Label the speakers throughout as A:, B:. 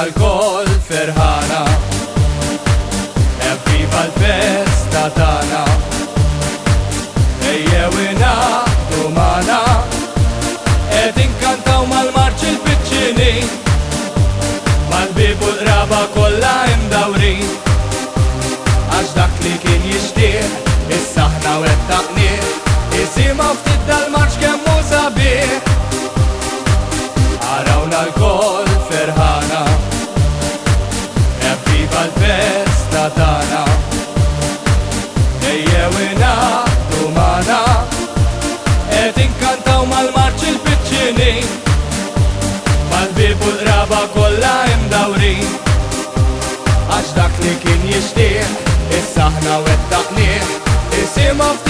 A: l-kol ferħana Evviva l-festa tana Ejje wina mana Ed inkantaw mal-marċ il-piccini Mal-bibu l-raba kol darba kolla imdawri Għax dak li kien jishtiq Issa ħna wettaqniq Isima ftit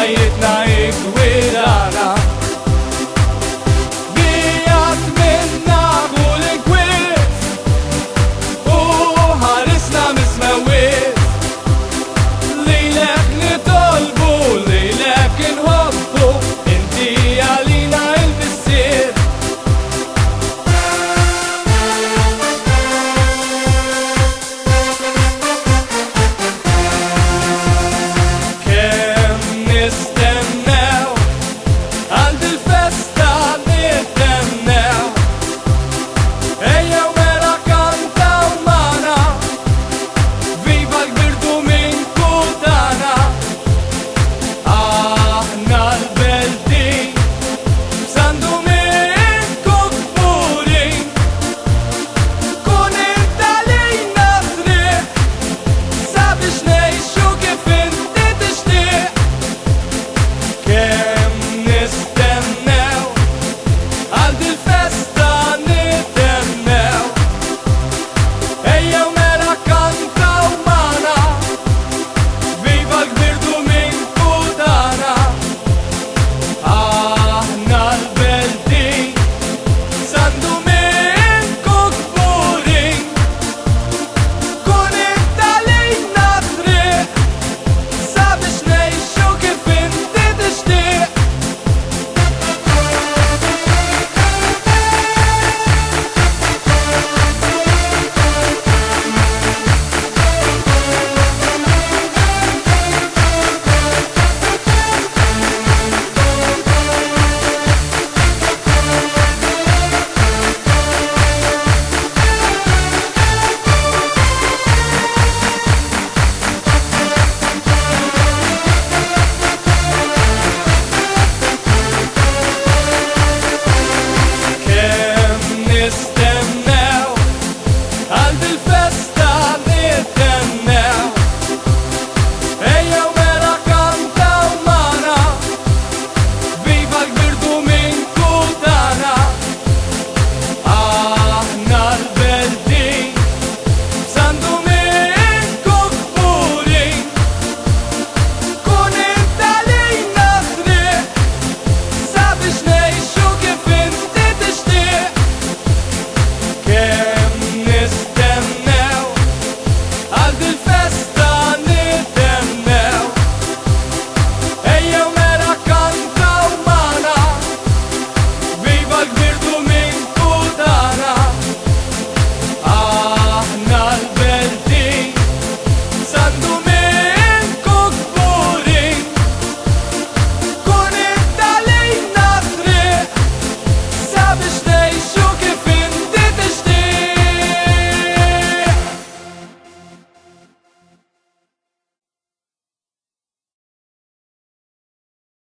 A: ħajjitna ikwilana